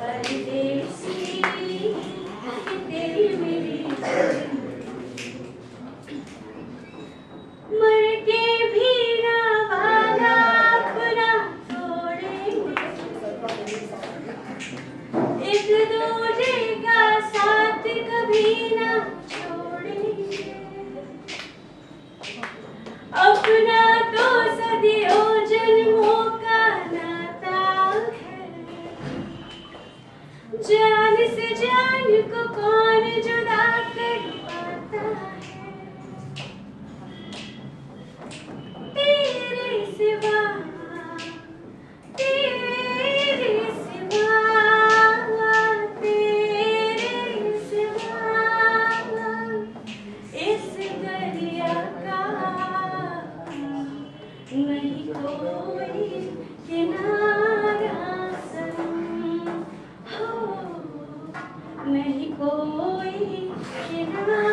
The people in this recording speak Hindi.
Thank you. जान से जान को कौन जुदा कर? 恋になま